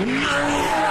No!